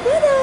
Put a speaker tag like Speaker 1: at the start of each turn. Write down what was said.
Speaker 1: dadah